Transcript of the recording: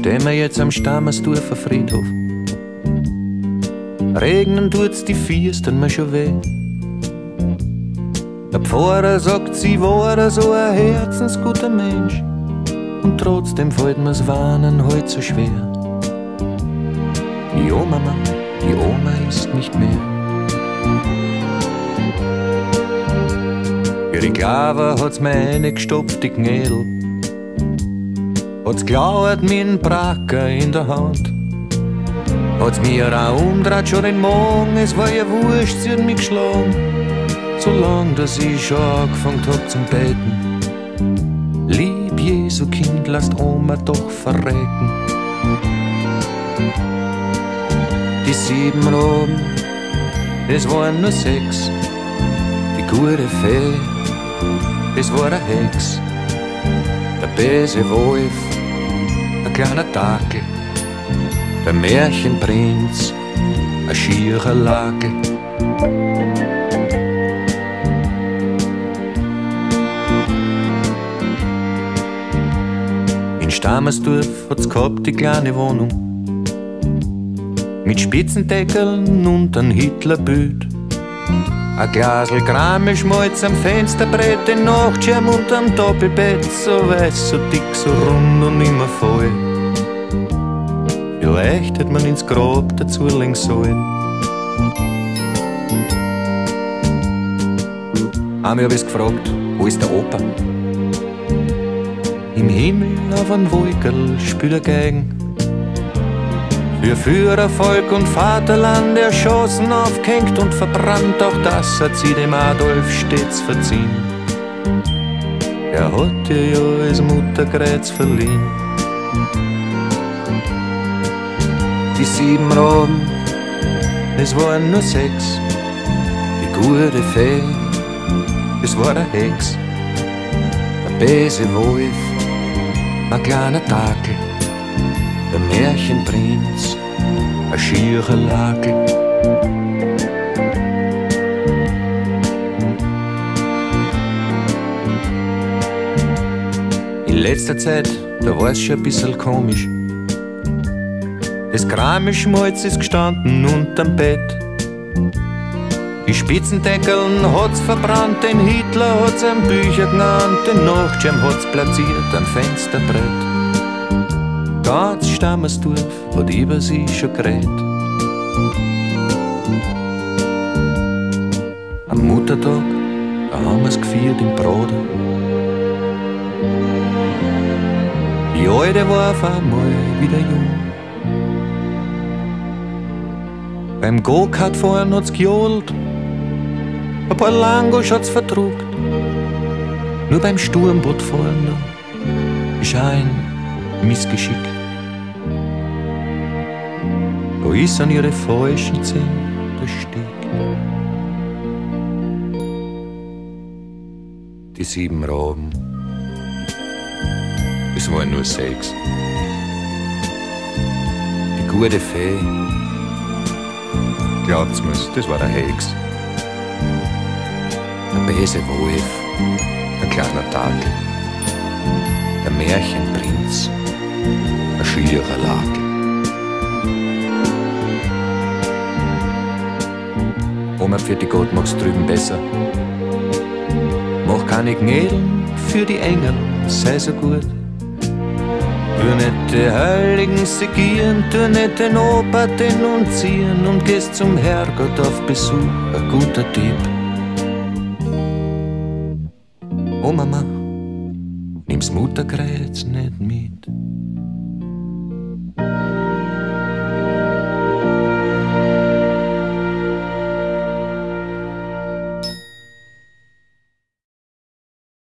stehen wir jetzt am Stammersdorfer Friedhof. Regnen tut's die Fies, dann mir schon weh. Der Pfarrer sagt, sie war so ein herzensguter Mensch. Und trotzdem fällt mir's Warnen heut so schwer. Die Oma, die Oma ist nicht mehr. Ihre Klave hat's mir eingestopft, die Gnädel. Hat's glauert mir einen Bracker in der Hand. Hat's mir auch umdreht schon den Morgen, es war ja wurscht, sie hat mich geschlagen. Solang, dass ich schon angefangen hab zum Beten. Lieb Jesu Kind, lasst Oma doch verrecken. Die sieben Roben, es waren nur sechs. Die gute Fee, es war eine Hex. Der böse Wolf, kleiner Dackel. Der Märchenprinz, ein schierer Lage. In Stammersdorf hat's gehabt die kleine Wohnung. Mit Spitzendeckeln und ein Hitlerbild. Ein Glasel Krammelschmalz am Fensterbrett, den Nachtschirm unterm Doppelbett, so weiß, so dick, so rund und immer voll. Vielleicht hätte man ins Grab dazu legen sollen. Einmal hab ich's gefragt, wo ist der Opa? Im Himmel auf ein Wolkerl spielt er Geigen. Für Führer, Volk und Vaterland erschossen, aufgehängt und verbrannt, auch das hat sie dem Adolf stets verziehen. Er hat ihr ja als Mutterkreuz verliehen. Sieben Raben, es waren nur sechs. Die gute Fee, es war eine Hex. Der böse Wolf, ein kleiner Dackel der Märchenprinz, ein schierer Lage. In letzter Zeit, da war es schon ein bisschen komisch. Das Kramischmalz ist gestanden unterm Bett. Die Spitzendeckeln hat's verbrannt, den Hitler hat's am Bücher genannt, den Nachtschirm hat's platziert am Fensterbrett. Ganz Stammersdorf hat über sie schon geredet. Am Muttertag, da haben wir's gefeiert im Broder. Die Alte war auf einmal wieder jung. Beim Go-Kart fahren hat's gejohlt, ein paar Langos hat's verdruckt. Nur beim Sturmboot fahren da ist ein Missgeschick. Da ist an ihre falschen der Steg. Die sieben Raben, es waren nur sechs. Die gute Fee, glaubt's mir's, das war der Hex. Der böse Wolf, ein kleiner Dackel. Der Märchenprinz, ein schierer Lage. Oma für die Gott mach's drüben besser. Mach keine Gnädeln für die Engel, sei so gut. Nicht die Heiligen segieren, tu nicht den Opa denunzieren und gehst zum Herrgott auf Besuch, ein guter Tipp. Oh Mama, nimm's Mutterkreuz nicht mit.